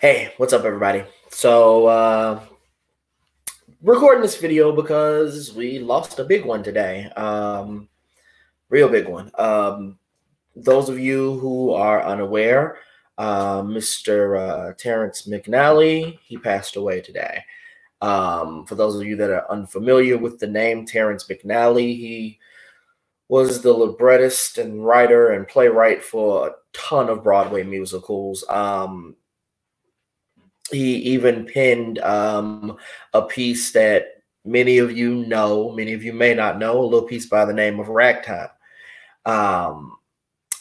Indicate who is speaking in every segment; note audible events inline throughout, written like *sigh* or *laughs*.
Speaker 1: Hey, what's up, everybody? So, uh, recording this video because we lost a big one today. Um, real big one. Um, those of you who are unaware, uh, Mr. Uh, Terrence McNally, he passed away today. Um, for those of you that are unfamiliar with the name Terrence McNally, he was the librettist and writer and playwright for a ton of Broadway musicals. Um, he even penned um, a piece that many of you know, many of you may not know, a little piece by the name of Ragtime. Um,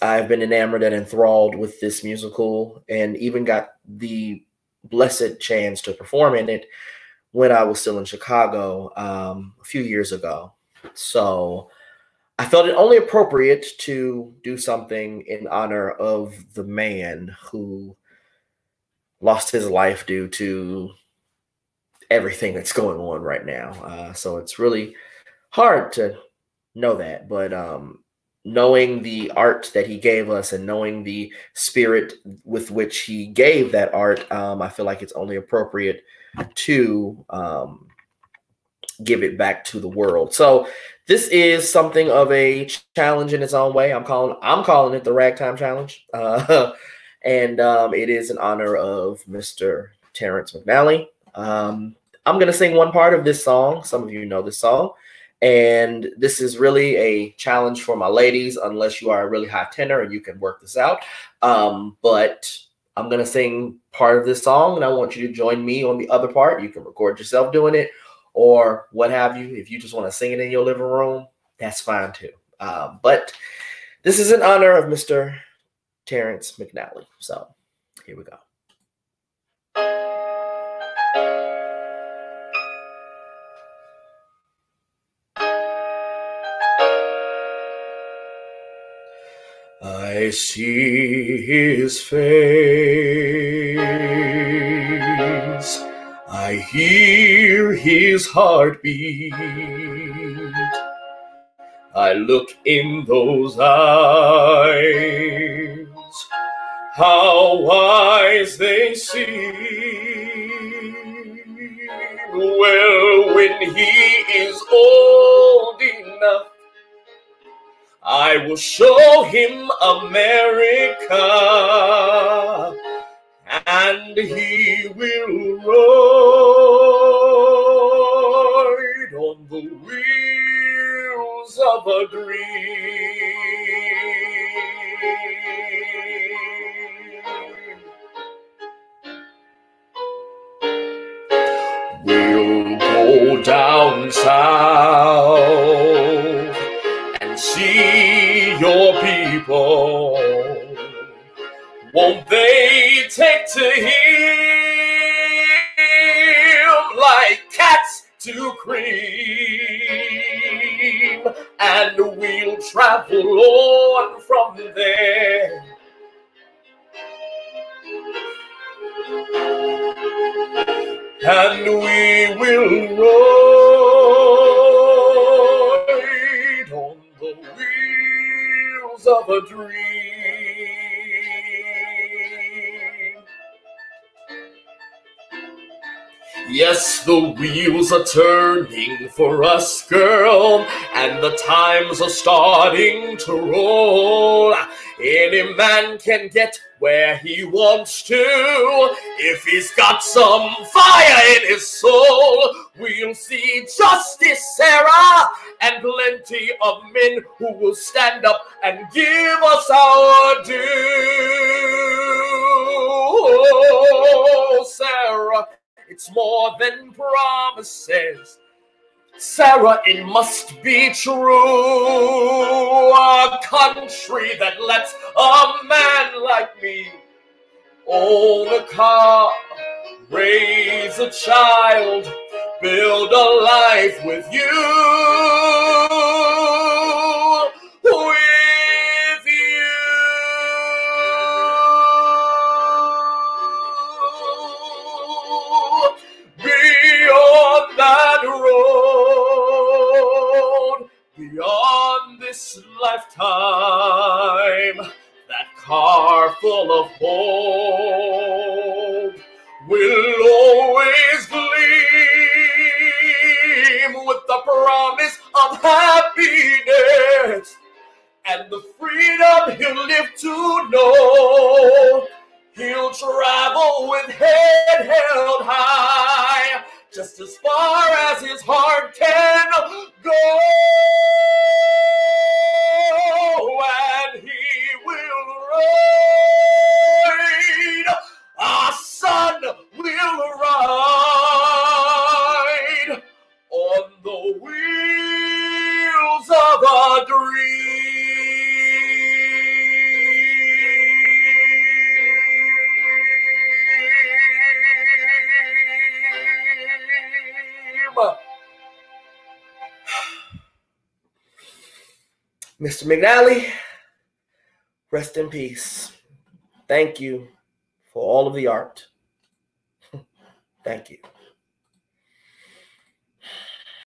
Speaker 1: I've been enamored and enthralled with this musical and even got the blessed chance to perform in it when I was still in Chicago um, a few years ago. So I felt it only appropriate to do something in honor of the man who lost his life due to everything that's going on right now. Uh, so it's really hard to know that, but um, knowing the art that he gave us and knowing the spirit with which he gave that art, um, I feel like it's only appropriate to um, give it back to the world. So this is something of a challenge in its own way. I'm calling I'm calling it the Ragtime Challenge. Uh, *laughs* and um, it is in honor of Mr. Terrence McNally. Um, I'm going to sing one part of this song. Some of you know this song. And this is really a challenge for my ladies, unless you are a really high tenor and you can work this out. Um, but I'm going to sing part of this song, and I want you to join me on the other part. You can record yourself doing it or what have you. If you just want to sing it in your living room, that's fine too. Um, but this is in honor of Mr. Terrence McNally. So here we go. I see his face. I hear his heartbeat. I look in those eyes how wise they seem. Well, when he is old enough, I will show him America, and he will ride on the wheels of a dream. Down south and see your people. Won't they take to him like cats to cream? And we'll travel on from there. And we will ride on the wheels of a dream. Yes, the wheels are turning for us, girl, and the times are starting to roll. Any man can get where he wants to if he's got some fire in his soul. We'll see justice, Sarah, and plenty of men who will stand up and give us our due. More than promises. Sarah, it must be true. A country that lets a man like me own a car, raise a child, build a life with you. Car full of hope will always gleam with the promise of happiness and the freedom he'll live to know. He'll travel with head held high, just as far as his heart can go. Mr. McNally, rest in peace. Thank you for all of the art. *laughs* Thank you.